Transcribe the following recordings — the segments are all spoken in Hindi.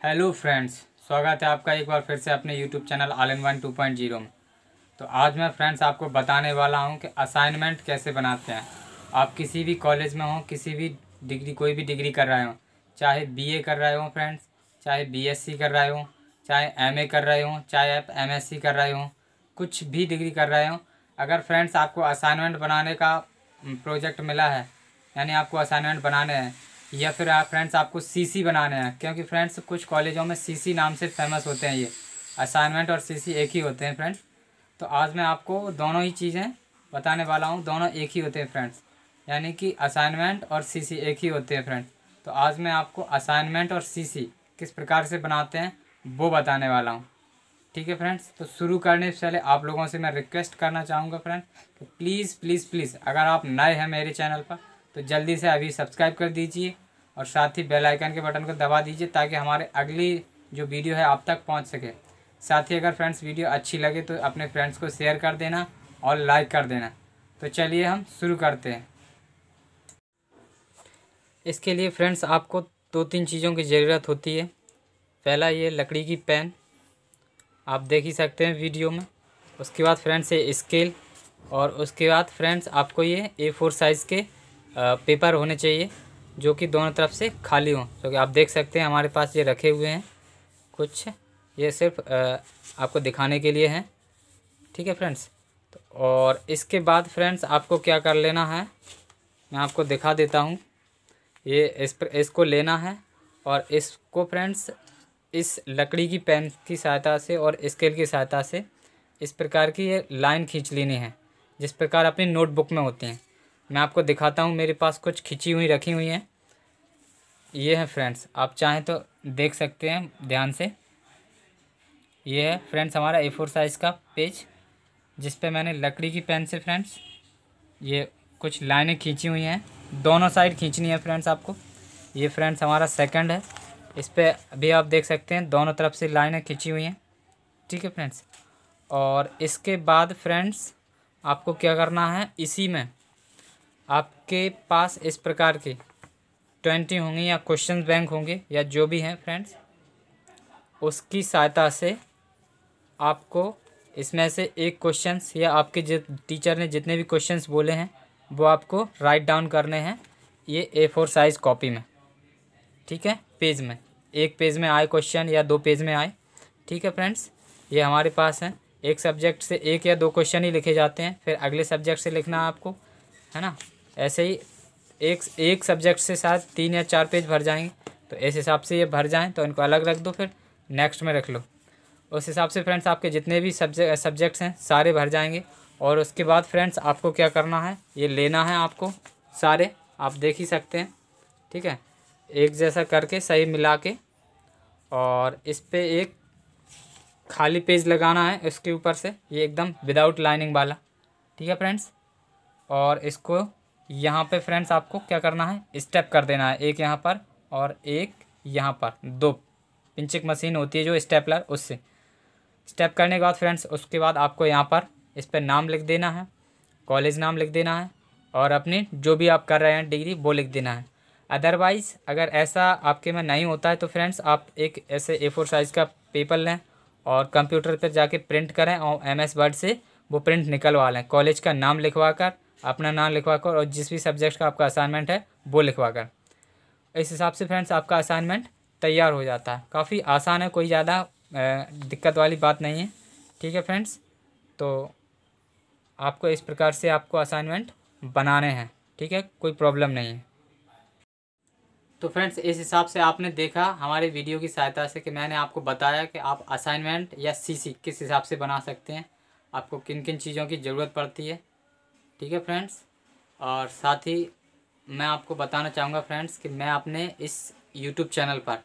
हेलो फ्रेंड्स, स्वागत है आपका एक बार फिर से अपने YouTube channel all in one two point zero में। तो आज मैं फ्रेंड्स आपको बताने वाला हूँ कि असाइनमेंट कैसे बनाते हैं। आप किसी भी कॉलेज में हो, किसी भी डिग्री कोई भी डिग्री कर रहे हो, चाहे बीए कर रहे हो फ्रेंड्स, चाहे बीएससी कर रहे हो, चाहे एमए कर रहे हो, चाहे आप एमएससी कर रहे हो, कुछ भी डिग्री कर रहे हो, अगर फ्रेंड्स आपको असाइनमेंट बनाने का प्रोजेक्ट मिला है, यानी आपको असाइनमेंट बनाने हैं या फिर आप फ्रेंड्स आपको सीसी बनाने हैं, क्योंकि फ्रेंड्स कुछ कॉलेजों में सीसी नाम से फ़ेमस होते हैं ये। असाइनमेंट और सीसी एक ही होते हैं फ्रेंड्स तो आज मैं आपको दोनों ही चीज़ें बताने वाला हूँ, दोनों एक ही होते हैं फ्रेंड्स यानी कि असाइनमेंट और सीसी एक ही होते हैं फ्रेंड्स तो आज मैं आपको असाइनमेंट और सीसी किस प्रकार से बनाते हैं, वो बताने वाला हूँ। ठीक है फ्रेंड्स तो शुरू करने से पहले आप लोगों से मैं रिक्वेस्ट करना चाहूँगा फ्रेंड तो प्लीज़ प्लीज़ प्लीज़ अगर आप नए हैं मेरे चैनल पर तो जल्दी से अभी सब्सक्राइब कर दीजिए और साथ ही बेल आइकन के बटन को दबा दीजिए ताकि हमारे अगली जो वीडियो है आप तक पहुँच सके। साथ ही अगर फ्रेंड्स वीडियो अच्छी लगे तो अपने फ्रेंड्स को शेयर कर देना और लाइक कर देना। तो चलिए हम शुरू करते हैं। इसके लिए फ्रेंड्स आपको दो तीन चीज़ों की ज़रूरत होती है। पहला ये लकड़ी की पेन। आप देख ही सकते हैं वीडियो में। उसके बाद फ्रेंड्स ये स्केल और उसके बाद फ्रेंड्स आपको ये ए फोर साइज़ के पेपर होने चाहिए, जो कि दोनों तरफ़ से खाली हों। क्योंकि आप देख सकते हैं, हमारे पास ये रखे हुए हैं, कुछ। ये सिर्फ़ आपको दिखाने के लिए हैं। ठीक है, फ्रेंड्स? तो और इसके बाद, फ्रेंड्स, आपको क्या कर लेना है? मैं आपको दिखा देता हूँ। ये इस पर, इसको लेना है, और इसको, फ्रेंड्स, इस लकड़ी की पेन की सहायता से और स्केल की सहायता से इस प्रकार की ये लाइन खींच लेनी है, जिस प्रकार अपनी नोटबुक में होती हैं। मैं आपको दिखाता हूँ, मेरे पास कुछ खिंची हुई, रखी हुई हैं। ये है फ्रेंड्स आप चाहें तो देख सकते हैं ध्यान से। ये है फ्रेंड्स हमारा ए फोर साइज़ का पेज जिस पे मैंने लकड़ी की पेन से फ्रेंड्स ये कुछ लाइनें खींची हुई हैं। दोनों साइड खींचनी है फ्रेंड्स आपको। ये फ्रेंड्स हमारा सेकंड है। इस पर अभी आप देख सकते हैं, दोनों तरफ़ से लाइनें खींची हुई हैं। ठीक है फ्रेंड्स और इसके बाद फ्रेंड्स आपको क्या करना है? इसी में आपके पास इस प्रकार के ट्वेंटी होंगे या क्वेश्चन बैंक होंगे या जो भी हैं फ्रेंड्स, उसकी सहायता से आपको इसमें से एक क्वेश्चंस या आपके जित, टीचर ने जितने भी क्वेश्चंस बोले हैं, वो आपको राइट डाउन करने हैं ये ए फोर साइज़ कॉपी में। ठीक है? पेज में। एक पेज में आए क्वेश्चन या दो पेज में आए। ठीक है फ्रेंड्स? ये हमारे पास हैं। एक सब्जेक्ट से एक या दो क्वेश्चन ही लिखे जाते हैं। फिर अगले सब्जेक्ट से लिखना है आपको। है ना? ऐसे ही एक एक सब्जेक्ट से शायद तीन या चार पेज भर जाएँगे। तो इस हिसाब से ये भर जाएँ तो इनको अलग रख दो फिर नेक्स्ट में रख लो। उस हिसाब से फ्रेंड्स आपके जितने भी सब्जेक्ट सब्जेक्ट्स हैं, सारे भर जाएँगे। और उसके बाद फ्रेंड्स आपको क्या करना है? ये लेना है आपको सारे। आप देख ही सकते हैं। ठीक है? एक जैसा करके, सही मिला के। और इस पर एक खाली पेज लगाना है इसके ऊपर से। ये एकदम विदाउट लाइनिंग वाला। ठीक है फ्रेंड्स और इसको यहाँ पे फ्रेंड्स आपको क्या करना है? स्टेप कर देना है। एक यहाँ पर और एक यहाँ पर। दो। पिंचिक मशीन होती है जो स्टेपलर उससे। स्टेप करने के बाद फ्रेंड्स उसके बाद आपको यहाँ पर इस पर नाम लिख देना है। कॉलेज नाम लिख देना है। और अपनी जो भी आप कर रहे हैं डिग्री वो लिख देना है। अदरवाइज़ अगर ऐसा आपके में नहीं होता है तो फ्रेंड्स आप एक ऐसे ए फोर साइज़ का पेपर लें और कंप्यूटर पर जाके प्रिंट करें और एम एस वर्ड से वो प्रिंट निकलवा लें। कॉलेज का नाम लिखवा कर अपना नाम लिखवा कर और जिस भी सब्जेक्ट का आपका असाइनमेंट है, वो लिखवा कर इस हिसाब से फ्रेंड्स आपका असाइनमेंट तैयार हो जाता है। काफ़ी आसान है, कोई ज़्यादा दिक्कत वाली बात नहीं है। ठीक है फ्रेंड्स तो आपको इस प्रकार से आपको असाइनमेंट बनाने हैं। ठीक है? कोई प्रॉब्लम नहीं है। तो फ्रेंड्स इस हिसाब से आपने देखा हमारे वीडियो की सहायता से कि मैंने आपको बताया कि आप असाइनमेंट या सीसी किस हिसाब से बना सकते हैं। आपको किन किन चीज़ों की ज़रूरत पड़ती है। ठीक है फ्रेंड्स? और साथ ही मैं आपको बताना चाहूँगा फ्रेंड्स कि मैं अपने इस यूट्यूब चैनल पर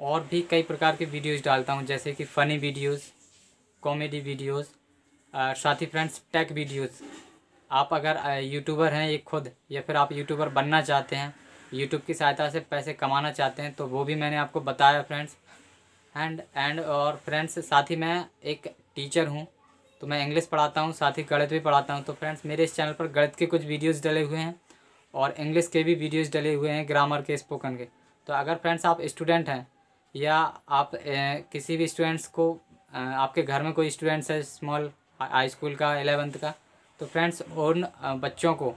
और भी कई प्रकार के वीडियोस डालता हूँ, जैसे कि फ़नी वीडियोस कॉमेडी वीडियोस साथ ही फ्रेंड्स टेक वीडियोस आप अगर यूट्यूबर हैं एक खुद, या फिर आप यूट्यूबर बनना चाहते हैं यूट्यूब की सहायता से पैसे कमाना चाहते हैं तो वो भी मैंने आपको बताया फ्रेंड्स। एंड एंड और फ्रेंड्स, साथ ही मैं एक टीचर हूँ तो मैं इंग्लिश पढ़ाता हूँ साथ ही गणित भी पढ़ाता हूँ। तो फ्रेंड्स मेरे इस चैनल पर गणित के कुछ वीडियोज़ डले हुए हैं और इंग्लिश के भी वीडियोज़ डले हुए हैं ग्रामर के स्पोकन के। तो अगर फ्रेंड्स आप स्टूडेंट हैं या आप ए, किसी भी स्टूडेंट्स को आपके घर में कोई स्टूडेंट्स है स्मॉल हाई स्कूल का एलेवेंथ का तो फ्रेंड्स उन बच्चों को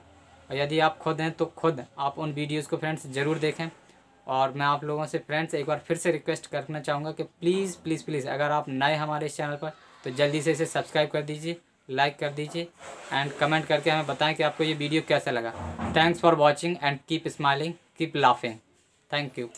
यदि आप खुद हैं तो खुद आप उन वीडियोज़ को फ्रेंड्स ज़रूर देखें। और मैं आप लोगों से फ्रेंड्स एक बार फिर से रिक्वेस्ट करना चाहूँगा कि प्लीज़ प्लीज़ प्लीज़ अगर आप नए हमारे इस चैनल पर तो जल्दी से इसे सब्सक्राइब कर दीजिए लाइक कर दीजिए एंड कमेंट करके हमें बताएँ कि आपको ये वीडियो कैसा लगा। Thanks for watching and keep smiling keep laughing thank you